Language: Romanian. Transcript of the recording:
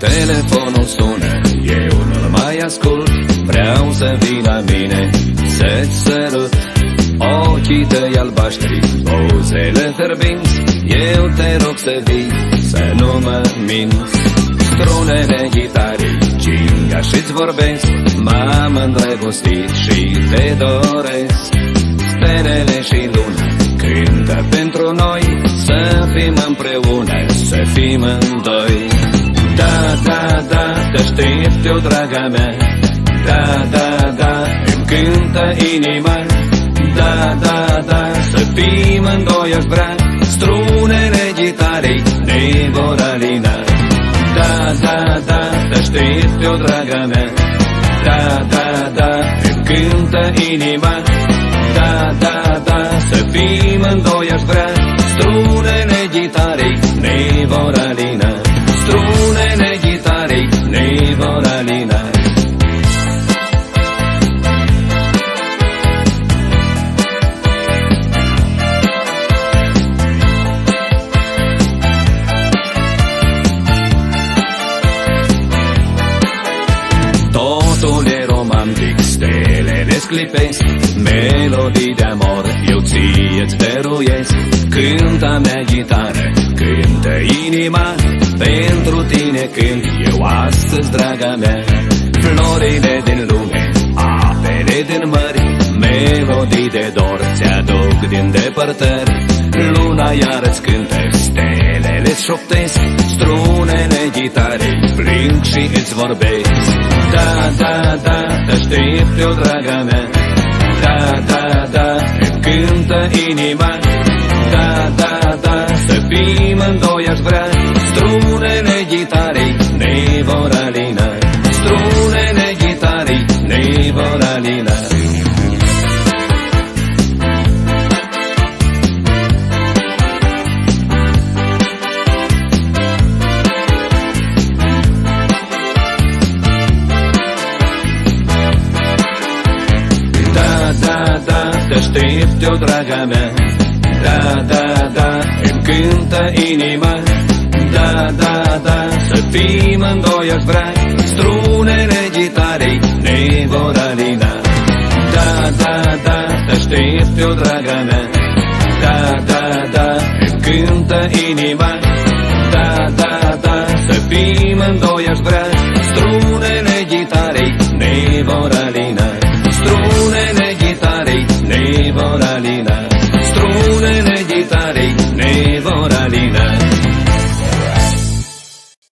Telefonul sună, eu nu-l mai ascult. Vreau să vii la mine, să-ți sărut. Ochii tăi albaștri, buzele fierbinți. Eu te rog să vii, să nu mă minți. Strunele gitarii, ginga și-ți vorbesc M-am îndrăgostit și te doresc. Stelele și luna cântă pentru noi. Să fim împreună, să fim în doi Da, da, da, te aștept eu, draga mea. Da, da, da, îmi cântă inima. Da, da, da, să fim în doi aș vrea Strunele gitarei ne vor alina Da, da, da, te aștept eu, draga mea. Da, da, da, îmi cântă inima. Da, da, da, să fim în doi aș vrea Strunele gitarei ne vor alina Totul e romantic, stelele sclipesc Melodii de amor, eu ție-ți dăruiesc. Cânta mea gitară, cântă inima Pentru tine cânt eu astăzi, draga mea. Florile din lume, apele din mări Melodii de dor ți-aduc din depărtări. Luna iară-ți cântă, stelele șoptesc Strunele gitarei plâng și îți vorbesc. Da, da, da, te aștept eu, draga mea. Da, da, da, îmi cântă inima. Da, da, da, să fim în doi aș vrea Strunele gitarei aștept eu, draga mea. Da, da, da, îmi cântă inima. Da, da, da, să fim în doi aș vrea Strunele gitarei ne vor alina. Da, da, da, te aștept eu, draga mea. Da, da, da, îmi cântă inima. Da, da, da, să fim în doi aș vrea Strunele